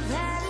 have had